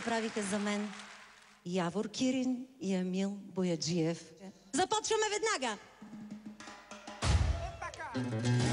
направиха за мен Явор Кирин и Емил Бояджиев. Започваме веднага! Да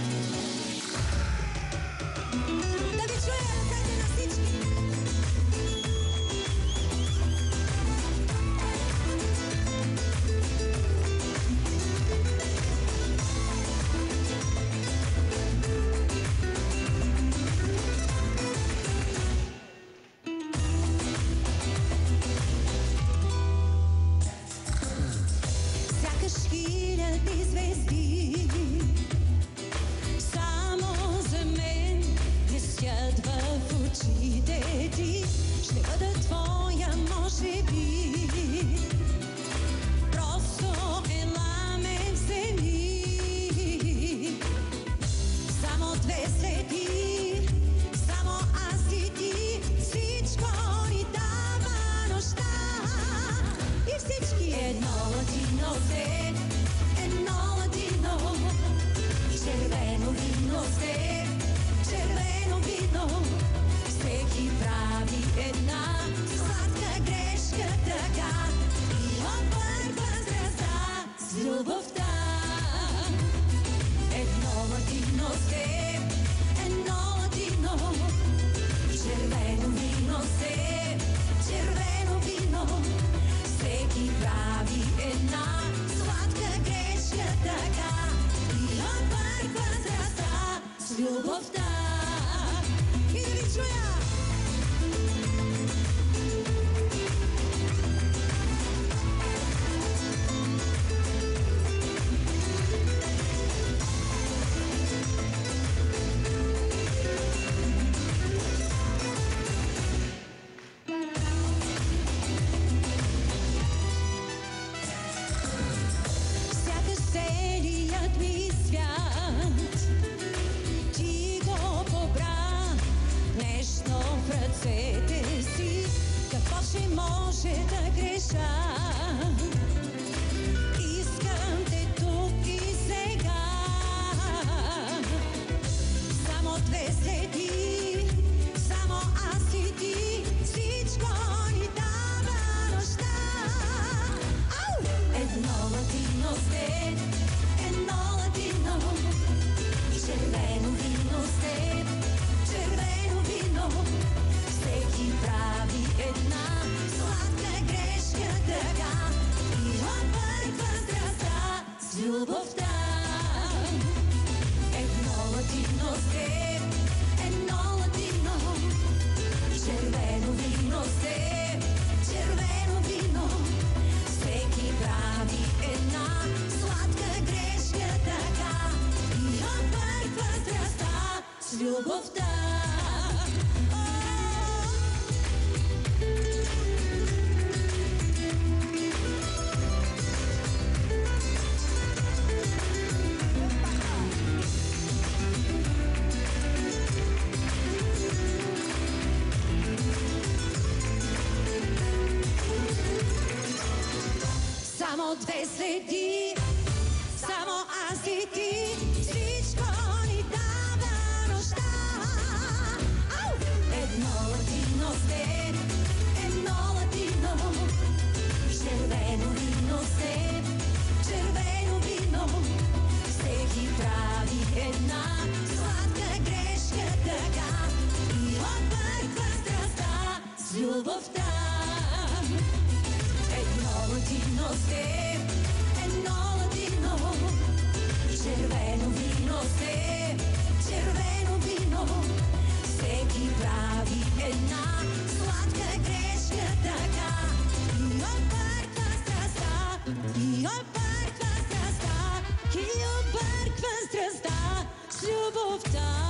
звезди. Само за мен блестят в очите ти. Ще бъда твоя, може би ще може да любовта. Едно ладино сте, едно ладино. Червено вино сте, червено вино. Всеки прави една сладка грешка така. И обърква страстта с любовта. Само две следи, само аз и ти, всичко ни дава нощта. Ау! Едно ладино сте, едно ладино, червено вино сте, червено вино. Всеки прави една сладка грешка така и обърква страстта с любовта. Сте, едно ладино, червено сте, червено вино. Всеки прави една сладка грешка така и обърква страстта, и обърква страстта, и обърква страстта с любовта.